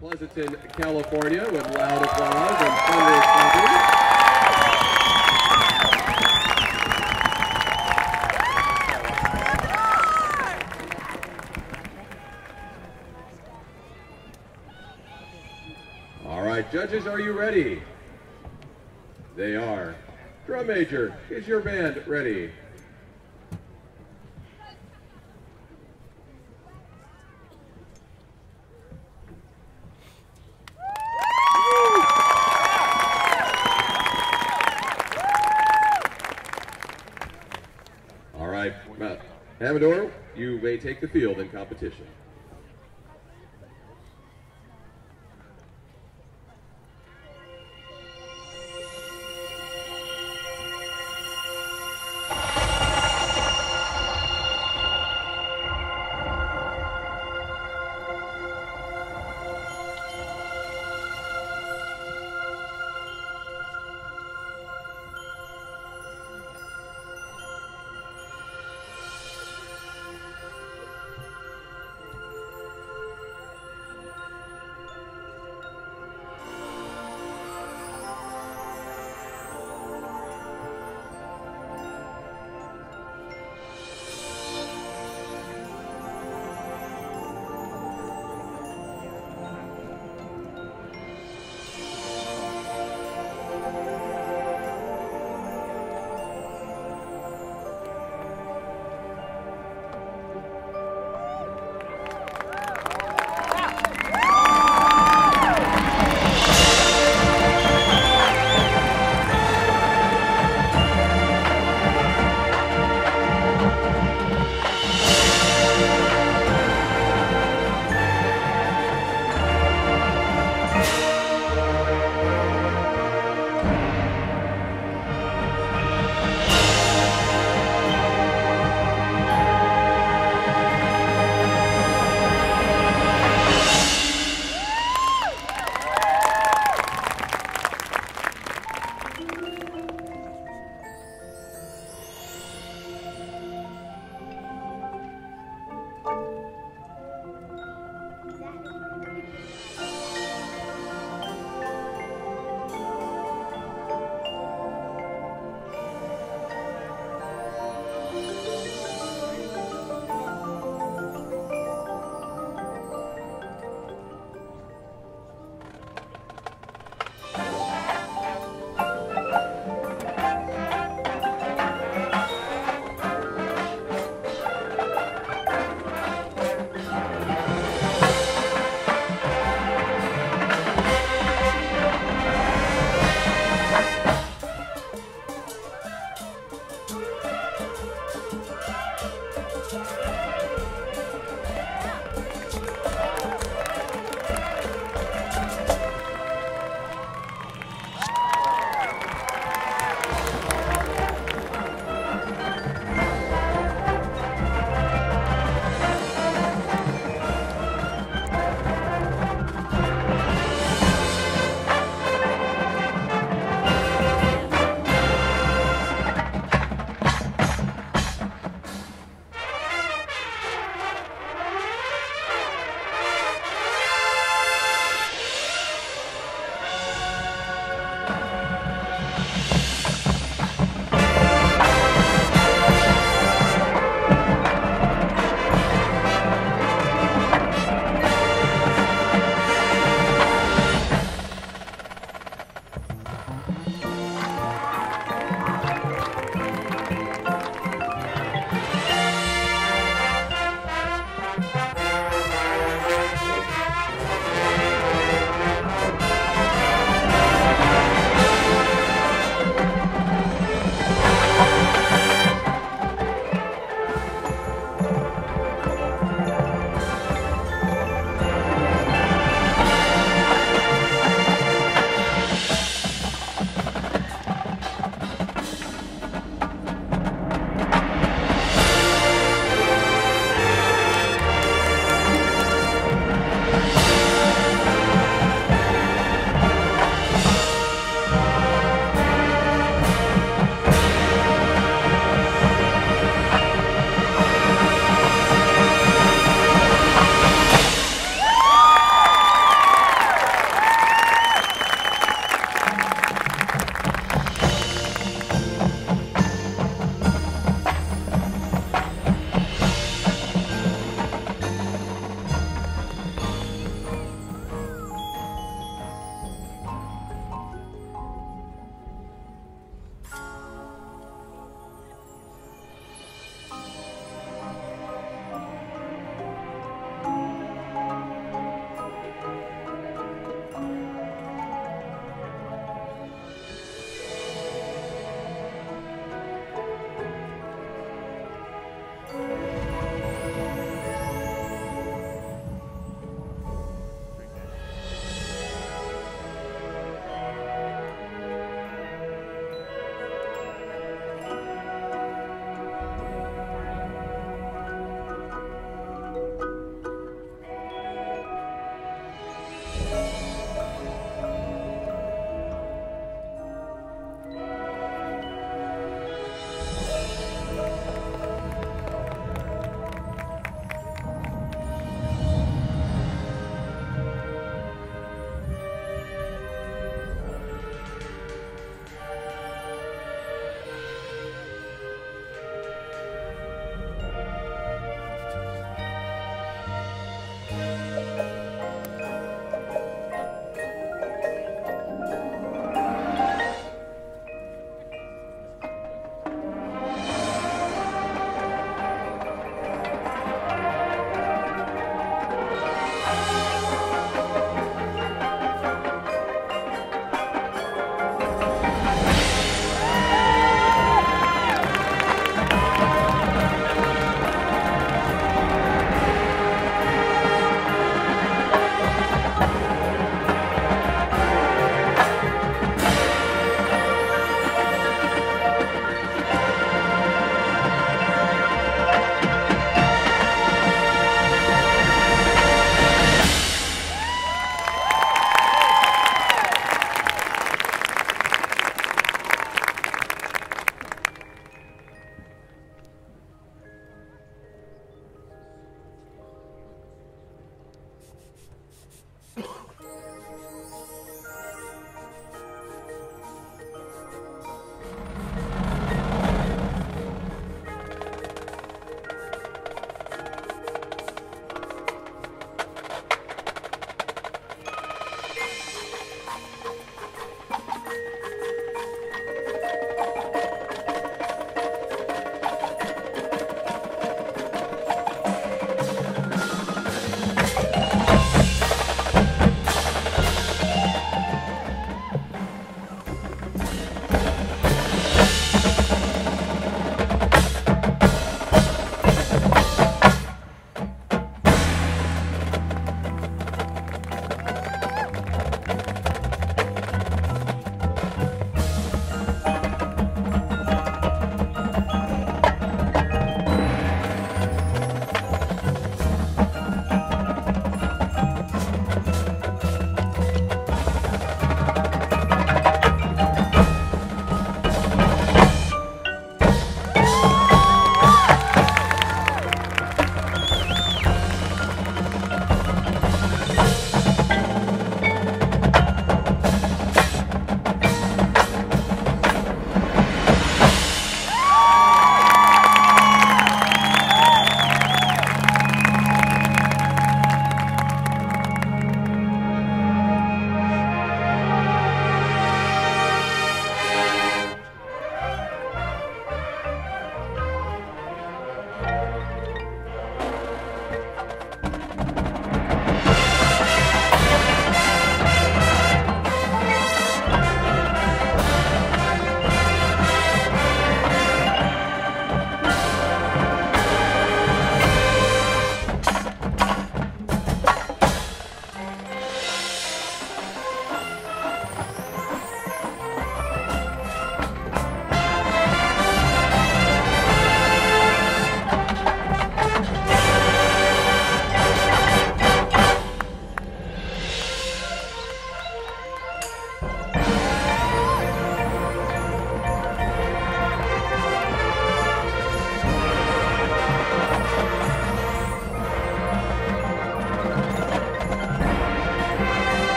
Pleasanton, California, with loud applause and thunderous clapping. All right, judges, are you ready? They are. Drum major, is your band ready? All right, Matt Amador, you may take the field in competition.